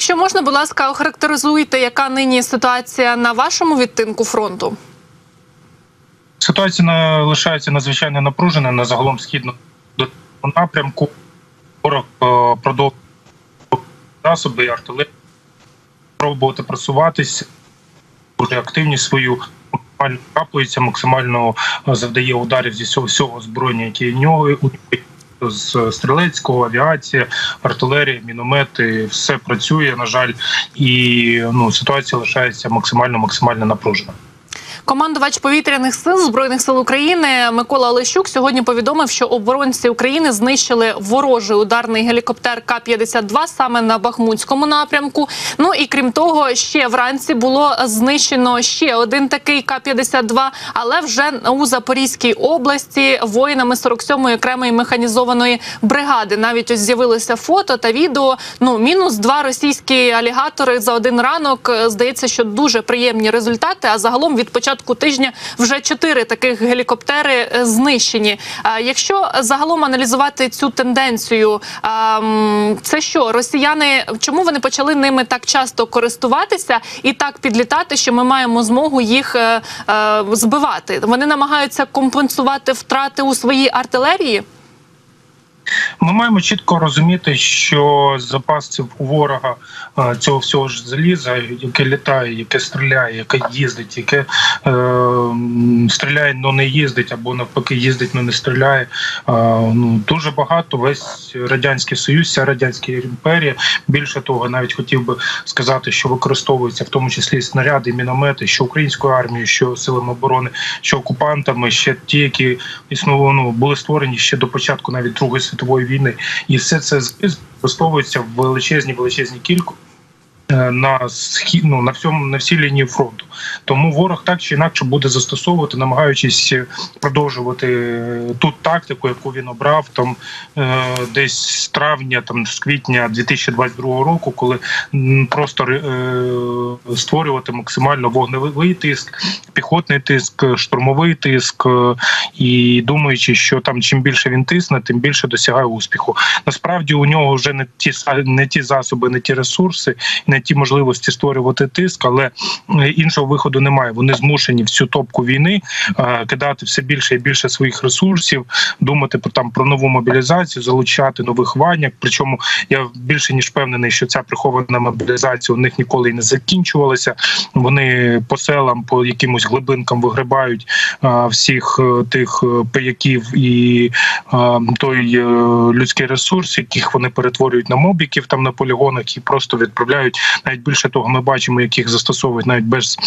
Якщо можна, будь ласка, охарактеризуйте, яка нині ситуація на вашому відтинку фронту. Ситуація на- лишається надзвичайно напружена на загалом східному напрямку. Ворог е, продовжує засоби і артилерію пробувати просуватися, дуже активність свою максимально капується, максимально е, завдає ударів зі всього яке нього у нього. З стрілецького авіація, артилерія, міномети, все працює. На жаль, і ну ситуація лишається максимально максимально напружена. Командувач повітряних сил збройних сил України Микола Олещук сьогодні повідомив, що оборонці України знищили ворожий ударний гелікоптер К-52 саме на Бахмутському напрямку. Ну і крім того, ще вранці було знищено ще один такий К-52, але вже у Запорізькій області воїнами 47-ї окремої механізованої бригади. Навіть ось з'явилося фото та відео. Ну мінус два російські алігатори за один ранок. Здається, що дуже приємні результати. А загалом від тижня вже чотири таких гелікоптери е, знищені. Якщо загалом аналізувати цю тенденцію, це що росіяни чому вони почали ними так часто користуватися і так підлітати, що ми маємо змогу їх е, е, збивати? Вони намагаються компенсувати втрати у своїй артилерії. Ми маємо чітко розуміти, що запасів у ворога е, цього всього ж заліза, яке літає, яке стріляє, яке їздить, яке е, стріляє, но не їздить, або навпаки їздить, но не стріляє. Е, ну дуже багато. Весь радянський союз, вся радянська імперія. Більше того, навіть хотів би сказати, що використовуються в тому числі снаряди, міномети, що українською армією, що силами оборони, що окупантами, ще ті, які існували, ну, були створені ще до початку навіть другої світової війни, і все це використовується в величезній величезній кількості на схід, ну, на всьому на всій лінії фронту. Тому ворог так чи інакше буде застосовувати, намагаючись продовжувати е, ту тактику, яку він обрав там е, десь з травня, там з квітня 2022 року, коли просто е, створювати максимально вогневий тиск, піхотний тиск, штурмовий тиск, е, і думаючи, що там чим більше він тисне, тим більше досягає успіху. Насправді у нього вже не ті не ті засоби, не ті ресурси, не ті можливості створювати тиск, але е, іншого виходу немає. Вони змушені в цю топку війни е, кидати все більше і більше своїх ресурсів, думати про там про нову мобілізацію, залучати нових ваняк. Причому я більше ніж впевнений, що ця прихована мобілізація у них ніколи і не закінчувалася. Вони по селам, по якимось глибинкам вигрибають е, всіх тих пияків і той людський ресурс, яких вони перетворюють на мобіків там на полігонах і просто відправляють. Навіть більше того, ми бачимо, яких застосовують навіть без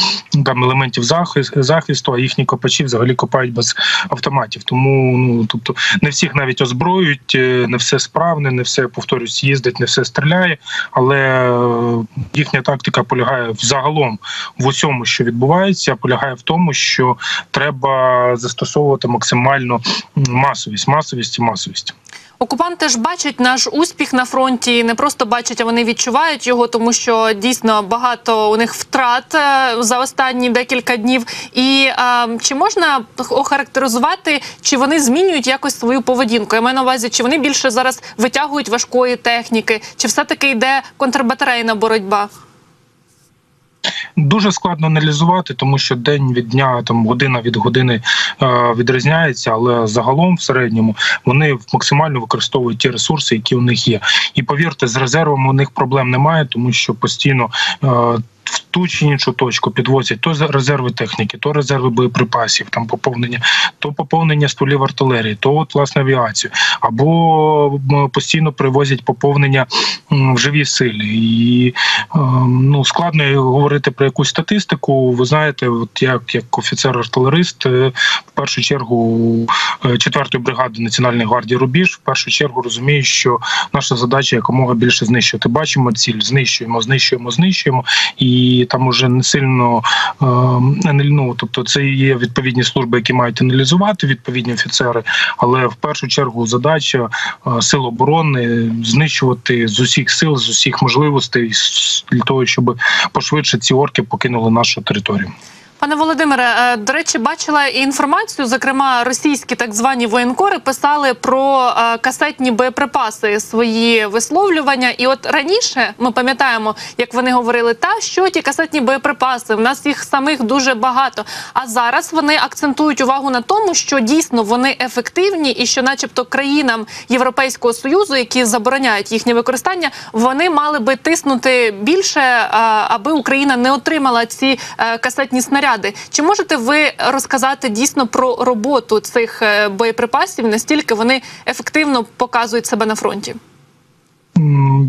там елементів захист, захисту, а їхні копачі взагалі копають без автоматів. Тому ну тобто не всіх навіть озброюють, е, не все справне, не все повторюсь, їздить, не все стріляє. Але е, їхня тактика полягає взагалом в усьому, що відбувається, полягає в тому, що треба застосовувати максимально масовість, масовість і масовість. Окупанти ж бачать наш успіх на фронті, не просто бачать, а вони відчувають його, тому що дійсно багато у них втрат е, за останні декілька днів. І е, чи можна охарактеризувати, чи вони змінюють якось свою поведінку? Я маю на увазі, чи вони більше зараз витягують важкої техніки, чи все таки йде контрбатарейна боротьба? Дуже складно аналізувати, тому що день від дня, там година від години е, відрізняється, але загалом в середньому вони максимально використовують ті ресурси, які у них є. І повірте, з резервами у них проблем немає, тому що постійно. Ту чи іншу точку підвозять то резерви техніки, то резерви боєприпасів, там поповнення, то поповнення стволів артилерії, то от власне авіацію, або постійно привозять поповнення в живій силі. І ем, ну складно говорити про якусь статистику. Ви знаєте, от як, як офіцер-артилерист, е, в першу чергу е, 4-ї бригади Національної гвардії Рубіж, в першу чергу розумію, що наша задача якомога більше знищувати. Бачимо ціль, знищуємо, знищуємо, знищуємо, і там уже не сильно е, ну, тобто це є відповідні служби, які мають аналізувати відповідні офіцери. Але в першу чергу задача е, сил оборони знищувати з усіх сил, з усіх можливостей для того, щоб пошвидше ці орки покинули нашу територію. Пане Володимире, е, до речі, бачила інформацію. Зокрема, російські так звані воєнкори писали про е, касетні боєприпаси свої висловлювання. І от раніше ми пам'ятаємо, як вони говорили, та що ті касетні боєприпаси, в нас їх самих дуже багато. А зараз вони акцентують увагу на тому, що дійсно вони ефективні, і що, начебто, країнам Європейського союзу, які забороняють їхнє використання, вони мали би тиснути більше, е, аби Україна не отримала ці касетні снаряди. Чи можете ви розказати дійсно про роботу цих е, боєприпасів? Настільки вони ефективно показують себе на фронті?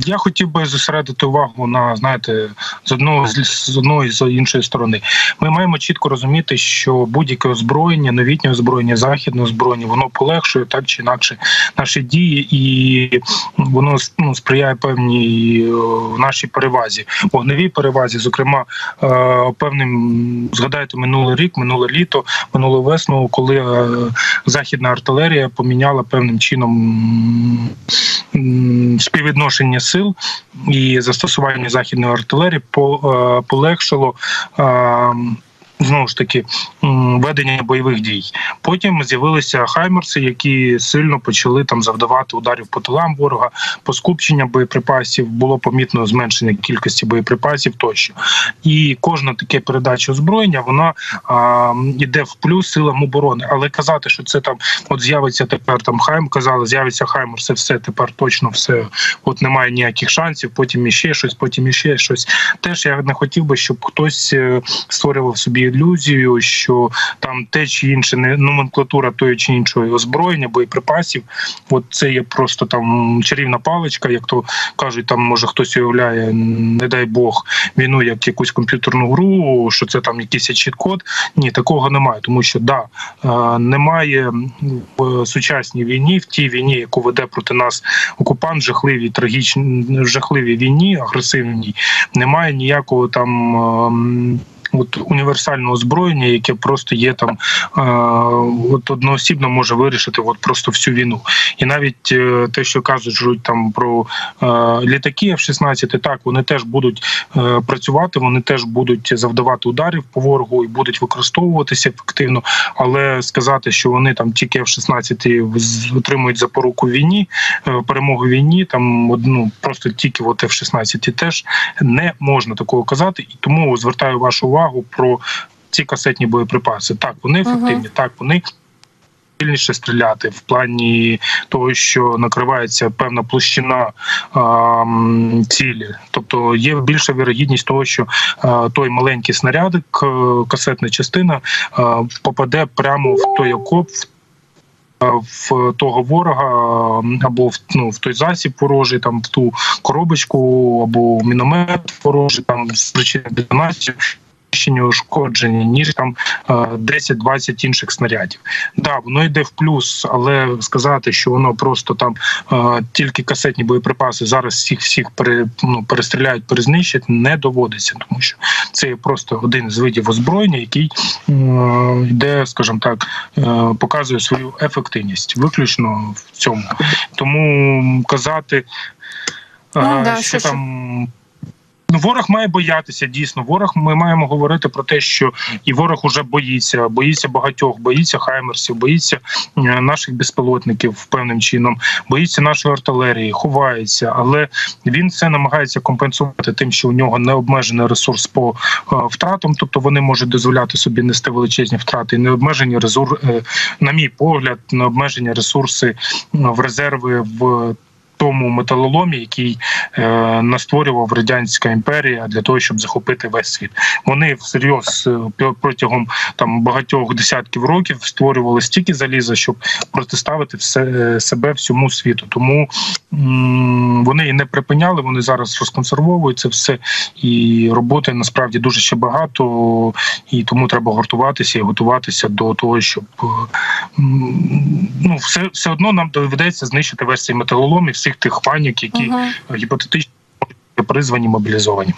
Я хотів би зосередити увагу на знаєте, з одного з одної з іншої сторони. Ми маємо чітко розуміти, що будь-яке озброєння, новітнє озброєння, західне озброєння, воно полегшує так чи інакше наші дії, і воно ну, сприяє певній нашій перевазі, вогневій перевазі. Зокрема, е, певним згадайте минулий рік, минуле літо, минулу весну, коли е, західна артилерія поміняла певним чином м, співвідношення сил і застосування західної артилерії е, полегшило. е, Знову ж таки, ведення бойових дій. Потім з'явилися хаймерси, які сильно почали там завдавати ударів по тилам ворога, по скупчення боєприпасів було помітно зменшення кількості боєприпасів тощо. І кожна таке передача озброєння вона а, йде в плюс силам оборони. Але казати, що це там от з'явиться тепер там хайм, казали, з'явиться хаймер, це все тепер точно все. От немає ніяких шансів. Потім іще щось, потім іще щось. Теж я не хотів би, щоб хтось е, створював собі ілюзію, що там те чи інше не номенклатура тої чи іншої озброєння, боєприпасів. От це є просто там чарівна паличка, як то кажуть, там може хтось уявляє, не дай Бог, війну як якусь комп'ютерну гру, що це там якийсь чіт-код. Ні, такого немає, тому що да е, немає в сучасній війні, в тій війні, яку веде проти нас окупант, жахливій трагічній жахливій війні, агресивній, немає ніякого там. От універсального озброєння, яке просто є там, е, от одноосібно може вирішити от просто всю війну. І навіть е, те, що кажуть там про е, літаки F-16, так вони теж будуть працювати, вони теж будуть завдавати ударів по ворогу і будуть використовуватися ефективно. Але сказати, що вони там тільки F-16 з- отримують запоруку війні, перемогу війні, там одну просто тільки от F-16 теж не можна такого казати, і тому звертаю вашу увагу про ці касетні боєприпаси. Так, вони ефективні, так вони. Сильніше стріляти в плані того, що накривається певна площина а, цілі, тобто є більша вірогідність того, що а, той маленький снарядик, е, касетна частина а, попаде прямо в той окоп, в е, в того ворога або в ну в той засіб ворожий, там в ту коробочку, або міномет ворожий, там з причини детонації. Знищення, ушкодження, ніж там е, 10-20 інших снарядів. Да, воно йде в плюс, але сказати, що воно просто там е, тільки касетні боєприпаси зараз всіх всіх пере, ну, перестріляють, перезнищать, не доводиться, тому що це просто один з видів озброєння, який е, йде, скажімо так, е, показує свою ефективність виключно в цьому. Тому казати, е, Ну, да, що що- там. Ну, ворог має боятися дійсно. Ворог ми маємо говорити про те, що і ворог уже боїться, боїться багатьох, боїться хаймерсів, боїться е, наших безпілотників певним чином, боїться нашої артилерії, ховається, але він це намагається компенсувати тим, що у нього необмежений ресурс по е, втратам, тобто вони можуть дозволяти собі нести величезні втрати, необмежені ресурси, на мій погляд, необмежені ресурси е, в резерви в. Тому металоломі, який е, настворював радянська імперія для того, щоб захопити весь світ, вони всерйоз е, протягом там багатьох десятків років створювали стільки заліза, щоб протиставити все е, себе всьому світу. Тому вони і не припиняли. Вони зараз розконсервовують це все, і роботи насправді дуже ще багато, і тому треба гуртуватися і готуватися до того, щоб е, ну все, все одно нам доведеться знищити весь цей металолом і всіх тих панік, які Мгм. гіпотетично призвані мобілізовані.